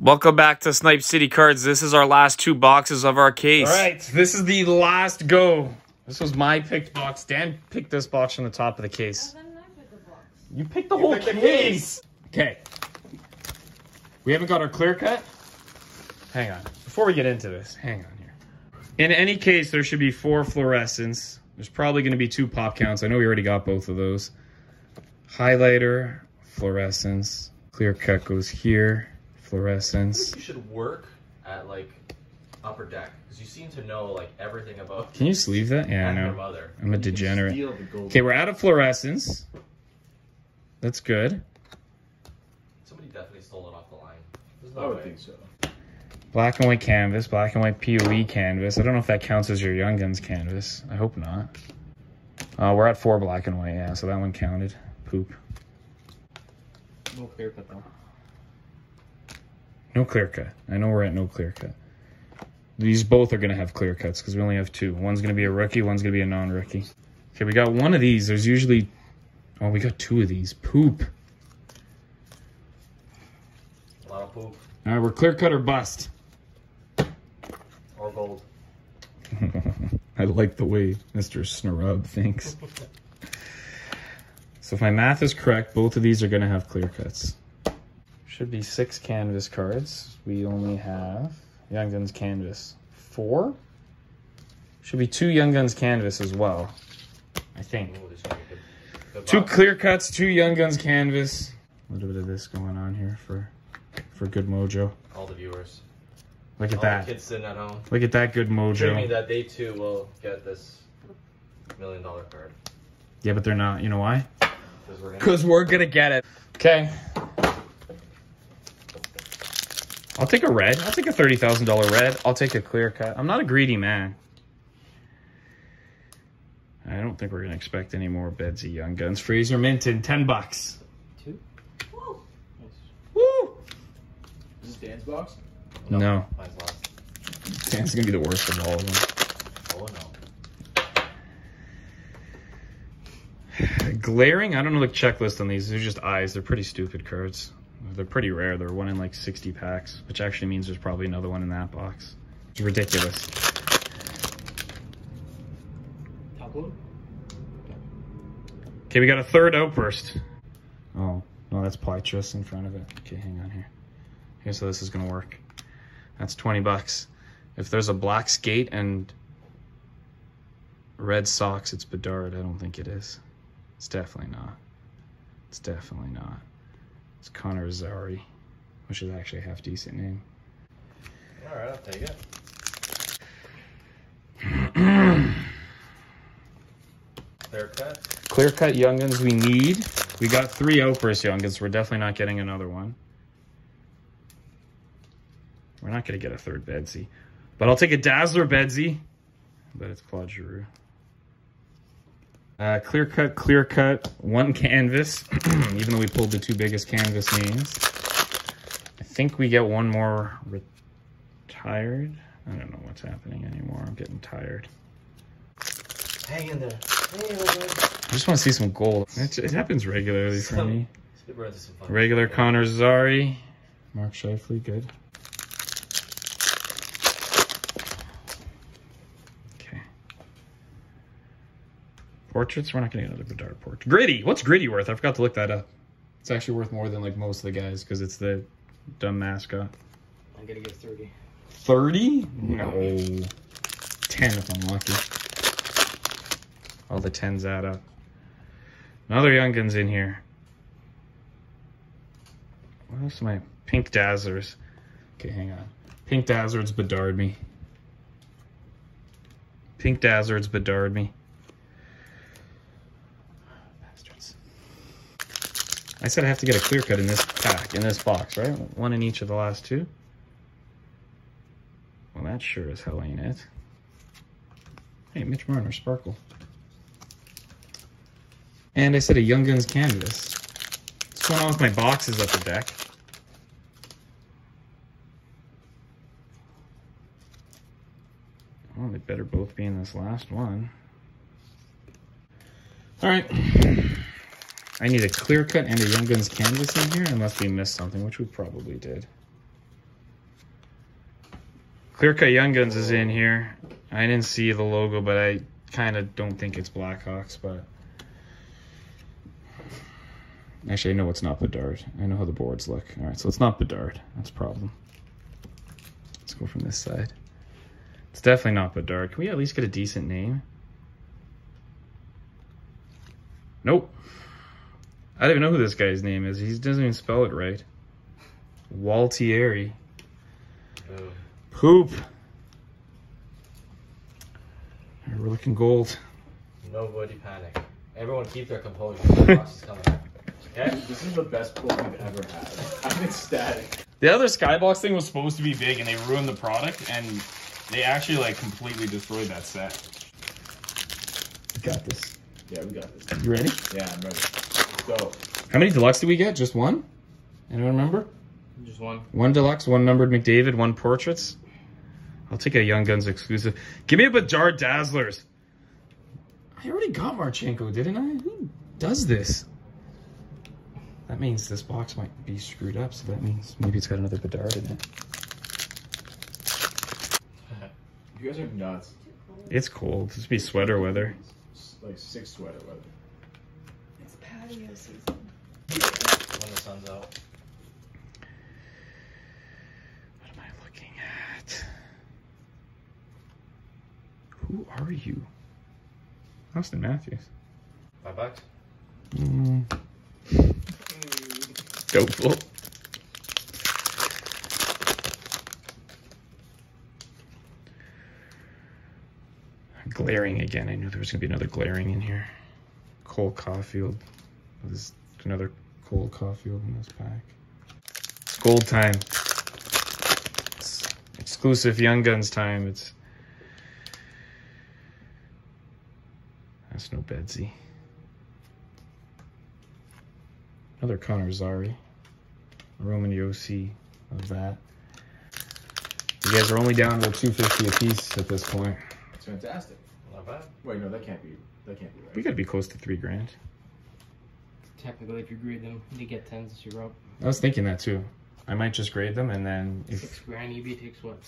Welcome back to Snipe City Cards. This is our last two boxes of our case. All right, this is the last go. This was my picked box. Dan picked this box from the top of the case. You picked the whole picked the case. Okay. We haven't got our clear cut. Hang on. Before we get into this, hang on here. In any case, there should be four fluorescents. There's probably going to be two pop counts. I know we already got both of those. Highlighter, fluorescence. Clear cut goes here. Fluorescence. You should work at like upper deck because you seem to know like everything about. Can you sleeve that? Yeah, I know. I'm a degenerate. steal the gold. Okay, we're out of fluorescence. That's good. Somebody definitely stole it off the line. There's I no would way. think so. Black and white canvas, black and white POE canvas. I don't know if that counts as your Young Guns canvas. I hope not. Uh, we're at four black and white, yeah, so that one counted. Poop. No clear cut though. No clear cut. I know we're at no clear cut. These both are going to have clear cuts because we only have two. One's going to be a rookie, one's going to be a non rookie. Okay, we got one of these. There's usually. Oh, we got two of these. Poop. A lot of poop All right, we're clear cut or bust. or gold. I like the way Mr. Snarub thinks. so if my math is correct, both of these are going to have clear cuts. Should be six canvas cards. We only have Young Guns canvas. Four? Should be two Young Guns canvas as well. I think. Ooh, this is gonna be good. Good Two clear cuts, two Young Guns canvas. A little bit of this going on here for for good mojo. All the viewers. Look at All that. the kids sitting at home. Look at that good mojo. Dreaming mojo. that they too will get this million dollar card. Yeah, but they're not. You know why? Because we're. We're to get it. Okay. I'll take a red. I'll take a thirty thousand dollar red. I'll take a clear cut. I'm not a greedy man. I don't think we're gonna expect any more Bedsy Young Guns. Fraser Minten, ten bucks. Two? Woo! Is this Dan's box? No, Mine's last. Dan's gonna be the worst of all of them. Oh no. Glaring. I don't know the checklist on these. They're just eyes. They're pretty stupid cards. They're pretty rare. They're one in like sixty packs, which actually means there's probably another one in that box. It's ridiculous. Okay, we got a third outburst. Oh, no, that's Plytrus in front of it. Okay, hang on here. Okay, so this is gonna work. That's 20 bucks. If there's a black skate and red socks, it's Bedard. I don't think it is. It's definitely not. It's definitely not. It's Connor Zary, which is actually a half decent name. All right, I'll take it. Clear cut. Clear cut youngins we need. We got three outburst youngins. We're definitely not getting another one. We're not going to get a third Bedsy. But I'll take a Dazzler Bedsy. But it's Claude Giroux. Uh, clear cut, clear cut, one canvas. Even though we pulled the two biggest canvas names. I think we get one more retired. I don't know what's happening anymore. I'm getting tired. Hang in there. Hang in there. I just want to see some gold. It, it happens regularly for Some- me. Let's get rid of some fun. Regular Connor Zary. Mark Scheifele, good. Okay. Portraits? We're not getting another Bedard portrait. Gritty! What's Gritty worth? I forgot to look that up. It's actually worth more than like most of the guys because it's the dumb mascot. I'm gonna give 30. 30? No. 10 if I'm lucky. All the 10s add up. Another Youngins in here. What else am I? Pink Dazzlers. Okay, hang on. Pink Dazzlers Bedard me. Pink Dazzlers Bedard me. I said I have to get a clear cut in this pack, in this box, right? One in each of the last two. Well, that sure as hell ain't it. Hey, Mitch Marner, Sparkle. And I said a Young Guns canvas. What's going on with my boxes up the deck? Well, they better both be in this last one. All right. I need a clear cut and a Young Guns canvas in here, unless we missed something, which we probably did. Clear Cut Young Guns is in here. I didn't see the logo, but I kind of don't think it's Blackhawks, but. Actually, I know it's not Bedard. I know how the boards look. All right, so it's not Bedard. That's a problem. Let's go from this side. It's definitely not Bedard. Can we at least get a decent name? Nope. I don't even know who this guy's name is. He doesn't even spell it right. Waltieri. Boom. Poop. Alright, We're looking gold. Nobody panic. Everyone keep their composure. The box is coming. Okay? This is the best pull we've ever had. I'm ecstatic. The other skybox thing was supposed to be big and they ruined the product and they actually like completely destroyed that set. Got this. Yeah, we got this. You ready? Yeah, I'm ready. Go. How many deluxe did we get? Just one? Anyone remember? Just one. One deluxe, one numbered McDavid, one portraits. I'll take a Young Guns exclusive. Give me a Bedard Dazzlers. I already got Marchenko, didn't I? Who does this? That means this box might be screwed up, so that means maybe it's got another Bedard in it. You guys are nuts. It's cold. This be sweater weather. It's like six sweater weather. Patio season. When the sun's out. What am I looking at? Who are you? Auston Matthews. Five bucks? Mm. Doubtful. Glaring again. I knew there was going to be another glaring in here. Cole Caufield. There's another Cole Caufield in this pack. It's gold time. It's exclusive Young Guns time. It's. That's no Betsy. Another Connor Zary. Roman Josi of that. You guys are only down to 250 apiece at this point. It's fantastic. Not bad. Wait, no, that can't be. That can't be right. We gotta be close to three grand. Technically, if you grade them, you get tens as you up. I was thinking that too. I might just grade them and then Six if grand EB takes what?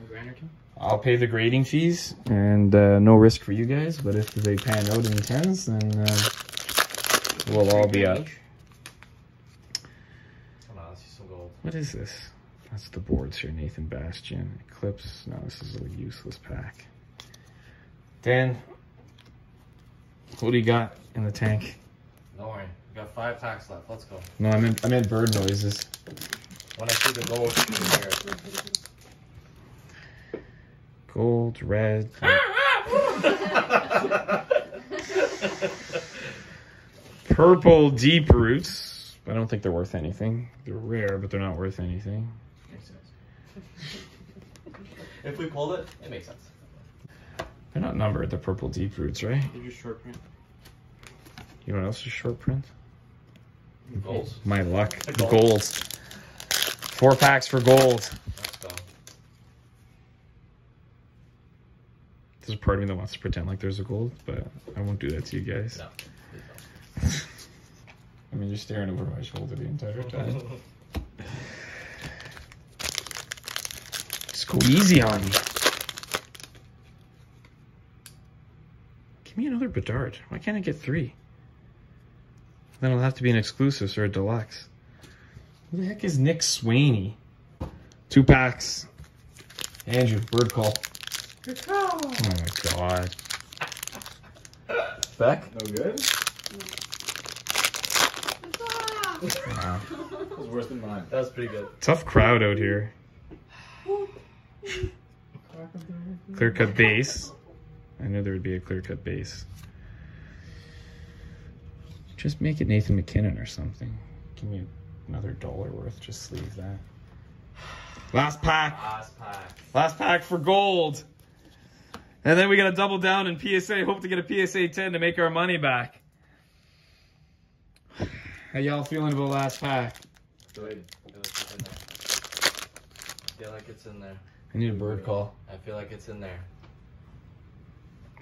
A grand or two? I'll pay the grading fees and uh, no risk for you guys. But if they pan out in tens, then uh, we'll all be up. Each. Come on, let's see some gold. What is this? That's the boards here. Nathan Bastian. Eclipse. No, this is a useless pack. Dan, what do you got in the tank? Don't worry. We got five packs left. Let's go. No, I meant I meant bird noises. When I see the gold, you can hear it. Gold, red. Purple deep roots. I don't think they're worth anything. They're rare, but they're not worth anything. Makes sense. If we pulled it, it makes sense. They're not numbered, the purple deep roots, right? They're just short print. You know what else is short print? Golds. My luck. The gold. Golds. Four packs for gold. There's a part of me that wants to pretend like there's a gold, but I won't do that to you guys. No. I mean, you're staring over my shoulder the entire time. Just go easy on me. Give me another Bedard. Why can't I get three? Then it'll have to be an exclusive or a deluxe. Who the heck is Nick Swaney? Two packs. Andrew, bird call. Oh my god. Beck? No good? Wow. That was worse than mine. That was pretty good. Tough crowd out here. Clear cut base. I knew there would be a clear cut base. Just make it Nathan MacKinnon or something. Give me another dollar worth. Just sleeve that. Last pack. Last pack. Last pack for gold. And then we got to double down in PSA. Hope to get a PSA 10 to make our money back. How y'all feeling about last pack? Good. I feel like it's in there. I feel like it's in there. I need a bird call. I feel like it's in there.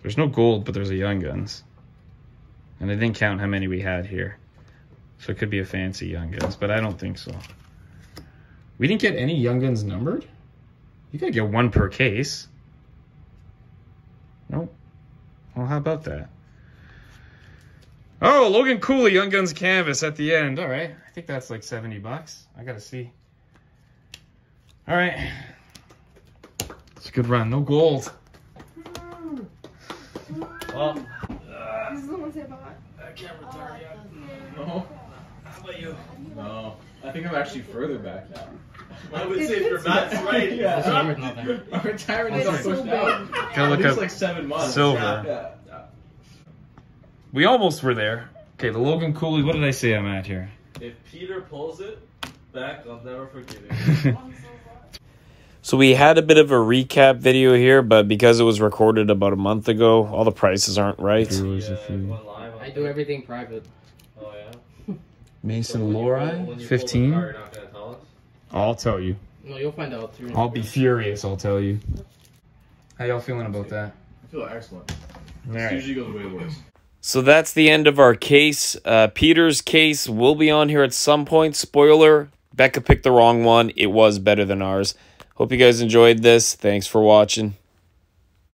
There's no gold, but there's a Young Guns. And I didn't count how many we had here. So it could be a fancy Young Guns, but I don't think so. We didn't get any Young Guns numbered? You gotta get one per case. Nope. Well, how about that? Oh, Logan Cooley, Young Guns Canvas at the end. All right. I think that's like 70 bucks. I gotta see. All right. It's a good run. No gold. Well, This is the ones I bought. Uh, mm. No. how about you? No. I think I'm actually further back now. I would say for Matt's right. Yeah. That's not worth nothing. My retirement It's is so pushed out. Gotta At look up like seven months. silver. Yeah. yeah. We almost were there. Okay, the Logan Cooley. What did I say I'm at here? If Peter pulls it back, I'll never forgive him. So we had a bit of a recap video here, but because it was recorded about a month ago, all the prices aren't right. Yeah, going live on I do everything private. Oh yeah. Mason when you pull- when you Lori, 15. car, you're not gonna tell? I'll tell you. No, you'll find out through. I'll be furious. I'll tell you. How y'all feeling about that? I feel excellent. All This right. usually goes way worse. So that's the end of our case. Uh, Peter's case will be on here at some point. Spoiler Becca picked the wrong one. It was better than ours. Hope you guys enjoyed this. Thanks for watching.